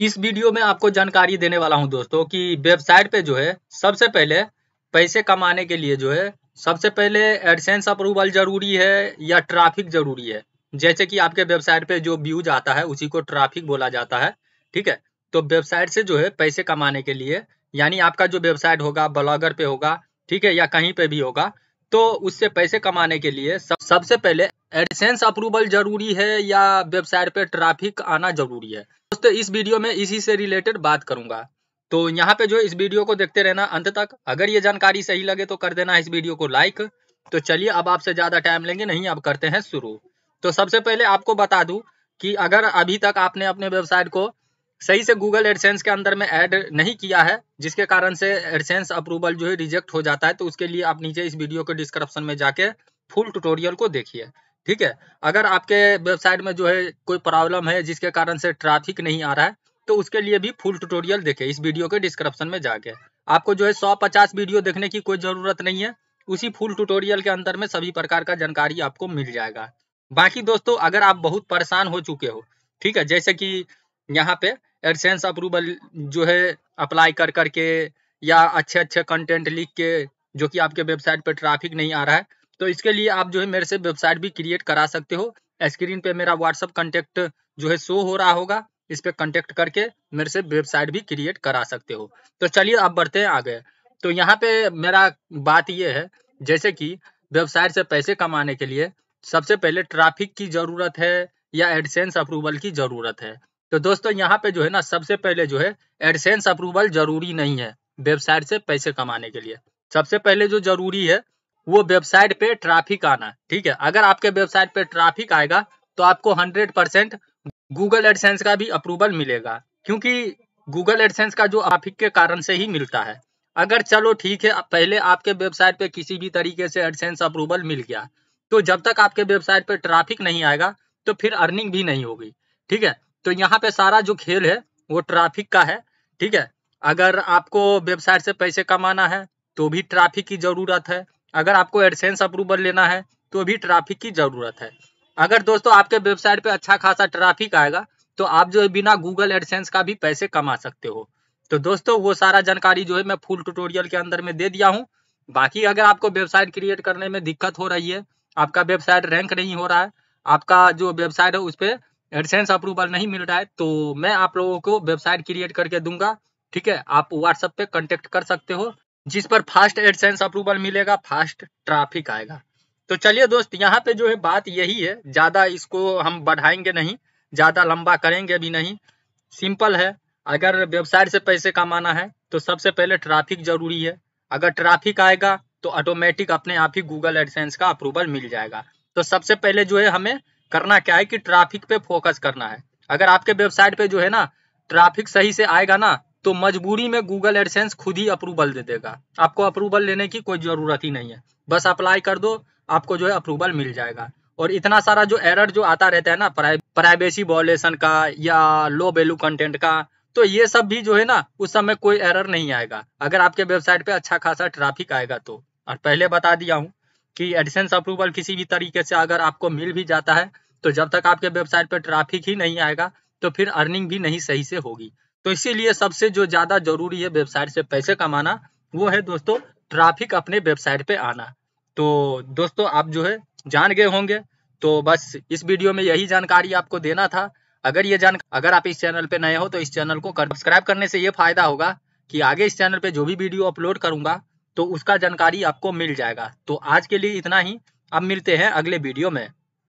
इस वीडियो में आपको जानकारी देने वाला हूँ दोस्तों कि वेबसाइट पे जो है सबसे पहले पैसे कमाने के लिए जो है सबसे पहले एडसेंस अप्रूवल ज़रूरी है या ट्रैफ़िक ज़रूरी है? जैसे कि आपके वेबसाइट पे जो व्यूज़ आता है उसी को ट्रैफ़िक बोला जाता है ठीक है? तो वेबसाइट से जो है पैसे कमाने के लिए यानी आपका जो वेबसाइट होगा ब्लॉगर पे होगा ठीक है या कहीं पे भी होगा तो उससे पैसे कमाने के लिए सब, सबसे पहले एडसेंस अप्रूवल ज़रूरी है या वेबसाइट पे ट्रैफ़िक आना ज़रूरी है? दोस्तों, इस वीडियो में इसी से रिलेटेड बात करूँगा। तो यहाँ पे जो इस वीडियो को देखते रहना अंत तक, अगर ये जानकारी सही लगे तो कर देना इस वीडियो को लाइक तो चलिए, अब आपसे ज़्यादा टाइम लेंगे, नहीं, अब करते हैं शुरू। तो सबसे पहले आपको बता दूँ कि अगर अभी तक आपने अपने वेबसाइट को सही से गूगल एडसेंस के अंदर में ऐड नहीं किया है, जिसके कारण से एडसेंस अप्रूवल जो है रिजेक्ट हो जाता है तो उसके लिए आप नीचे इस वीडियो के डिस्क्रिप्शन में जाके फुल ट्यूटोरियल को देखिए। ठीक है? अगर आपके वेबसाइट में जो है कोई प्रॉब्लम है, जिसके कारण से ट्रैफ़िक नहीं आ रहा है तो उसके लिए भी फुल ट्यूटोरियल देखें इस वीडियो के डिस्क्रिप्शन में जाके। आपको जो है सौ पचास वीडियो देखने की कोई ज़रूरत नहीं है। उसी फुल ट्यूटोरियल के अंदर में सभी प्रकार का जानकारी आपको मिल जाएगा। बाकी दोस्तों, अगर आप बहुत परेशान हो चुके हो, ठीक है, जैसे कि यहाँ पे एडसेंस अप्रूवल जो है अप्लाई कर करके या अच्छे अच्छे कंटेंट लिख के, जो कि आपके वेबसाइट पे ट्रैफ़िक नहीं आ रहा है तो इसके लिए आप जो है मेरे से वेबसाइट भी क्रिएट करा सकते हो। स्क्रीन पे मेरा व्हाट्सअप कंटेक्ट जो है शो हो रहा होगा। इस पे कंटेक्ट करके मेरे से वेबसाइट भी क्रिएट करा सकते हो। तो चलिए आप बढ़ते हैं आगे। तो यहाँ पे मेरा बात ये है, जैसे कि वेबसाइट से पैसे कमाने के लिए सबसे पहले ट्रैफ़िक की ज़रूरत है या एडसेंस अप्रूवल की ज़रूरत है। तो दोस्तों, यहाँ पे जो है ना, सबसे पहले जो है, एडसेंस अप्रूवल ज़रूरी नहीं है वेबसाइट से पैसे कमाने के लिए। सबसे पहले जो ज़रूरी है वो वेबसाइट पे ट्रैफ़िक आना, ठीक है? अगर आपके वेबसाइट पे ट्रैफ़िक आएगा तो आपको हंड्रेड परसेंट गूगल एडसेंस का भी अप्रूवल मिलेगा, क्योंकि गूगल एडसेंस का जो ट्रैफ़िक के कारण से ही मिलता है। अगर चलो ठीक है पहले आपके वेबसाइट पे किसी भी तरीके से एडसेंस अप्रूवल मिल गया तो जब तक आपके वेबसाइट पे ट्रैफ़िक नहीं आएगा तो फिर अर्निंग भी नहीं होगी, ठीक है? तो यहाँ पे सारा जो खेल है, वो ट्रैफ़िक का है, ठीक है? अगर आपको वेबसाइट से पैसे कमाना है तो भी ट्रैफ़िक की ज़रूरत है अगर आपको एडसेंस अप्रूवल लेना है तो भी ट्रैफ़िक की ज़रूरत है। अगर दोस्तों आपके वेबसाइट पे अच्छा खासा ट्रैफ़िक आएगा तो आप जो है बिना गूगल एडसेंस का भी पैसे कमा सकते हो। तो दोस्तों, वो सारा जानकारी जो है मैं फुल ट्यूटोरियल के अंदर में दे दिया हूँ। बाकी अगर आपको वेबसाइट क्रिएट करने में दिक्कत हो रही है, आपका वेबसाइट रैंक नहीं हो रहा है, आपका जो वेबसाइट है उस पर एडसेंस अप्रूवल नहीं मिल रहा है तो मैं आप लोगों को वेबसाइट क्रिएट करके दूँगा। ठीक है, आप व्हाट्सएप पे कांटेक्ट कर सकते हो। जिस पर फास्ट एडसेंस अप्रूवल मिलेगा फास्ट ट्रैफ़िक आएगा। तो चलिए दोस्त, यहाँ पे जो है बात यही है, ज़्यादा इसको हम बढ़ाएँगे नहीं, ज़्यादा लंबा करेंगे भी नहीं। सिंपल है, अगर वेबसाइट से पैसे कमाना है तो सबसे पहले ट्रैफ़िक ज़रूरी है। अगर ट्रैफ़िक आएगा तो ऑटोमेटिक अपने आप ही गूगल एडसेंस का अप्रूवल मिल जाएगा। तो सबसे पहले जो है हमें करना क्या है कि ट्रैफ़िक पे फोकस करना है। अगर आपके वेबसाइट पे जो है ना ट्रैफ़िक सही से आएगा ना तो मजबूरी में गूगल एडसेंस खुद ही अप्रूवल दे देगा। आपको अप्रूवल लेने की कोई ज़रूरत ही नहीं है। बस अप्लाई कर दो, आपको जो है अप्रूवल मिल जाएगा। और इतना सारा जो एरर जो आता रहता है ना प्राइवेसी वॉलेशन का या लो वैल्यू कंटेंट का तो ये सब भी जो है ना, उस समय कोई एरर नहीं आएगा। अगर आपके वेबसाइट पे अच्छा खासा ट्रैफ़िक आएगा तो। और पहले बता दिया हूँ कि एडसेंस अप्रूवल किसी भी तरीके से अगर आपको मिल भी जाता है तो जब तक आपके वेबसाइट पे ट्रैफ़िक ही नहीं आएगा तो फिर अर्निंग भी नहीं सही से होगी। तो इसीलिए सबसे जो ज़्यादा ज़रूरी है वेबसाइट से पैसे कमाना, वो है दोस्तों ट्रैफ़िक अपने वेबसाइट पे आना। तो दोस्तों आप जो है जान गए होंगे तो बस इस वीडियो में यही जानकारी आपको देना था। अगर ये जान, अगर आप इस चैनल पे नए हो तो इस चैनल को सब्सक्राइब करने से ये फ़ायदा होगा कि आगे इस चैनल पे जो भी वीडियो अपलोड करूँगा तो उसका जानकारी आपको मिल जाएगा। तो आज के लिए इतना ही, अब मिलते हैं अगले वीडियो में।